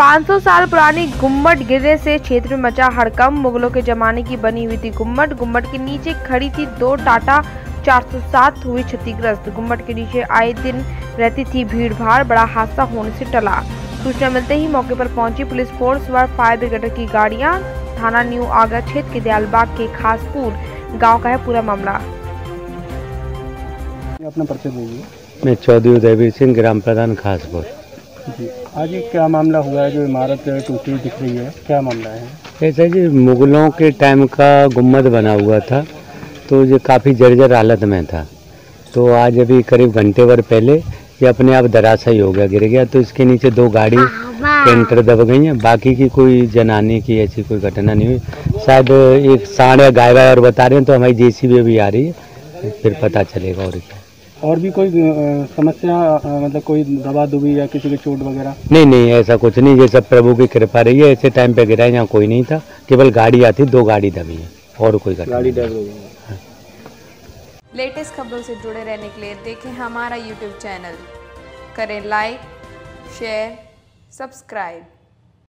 500 साल पुरानी गुम्मट गिरने से क्षेत्र में मचा हड़कम मुगलों के जमाने की बनी हुई थी गुम्मट। गुम्मट के नीचे खड़ी थी दो टाटा 407 हुई क्षतिग्रस्त। गुम्मट के नीचे आए दिन रहती थी भीड़ भाड़ बड़ा हादसा होने से टला। सूचना मिलते ही मौके पर पहुँची पुलिस फोर्स व फायर ब्रिगेड की गाड़ियाँ। थाना न्यू आगरा क्षेत्र के दयालबाग के खासपुर गाँव का है पूरा मामला। अपना परिचय दीजिए। मैं चौधरी उदयवीर सिंह ग्राम प्रधान खासपुर। जी। आज ये क्या मामला हुआ है? जो इमारत टूटी दिख रही है क्या मामला है? ऐसा जी मुगलों के टाइम का गुम्मद बना हुआ था तो ये काफ़ी जर्जर हालत में था। तो आज अभी करीब घंटे भर पहले ये अपने आप दरासा ही हो गया गिर गया। तो इसके नीचे दो गाड़ी टेंटर दब गई हैं। बाकी की कोई जनाने की ऐसी कोई घटना नहीं हुई। शायद एक सांड या गाय वाय और बता रहे हैं तो हमारी जेसीबी भी आ रही है। फिर पता चलेगा और क्या। और भी कोई समस्या मतलब कोई दवा दुबी या किसी की चोट वगैरह? नहीं नहीं ऐसा कुछ नहीं ये सब प्रभु की कृपा रही है। ऐसे टाइम पे गिरा है यहाँ कोई नहीं था। केवल गाड़ी आती दो गाड़ी दबी है। और कोई गाड़ी। डर गई लेटेस्ट खबरों से जुड़े रहने के लिए देखें हमारा यूट्यूब चैनल करें लाइक शेयर सब्सक्राइब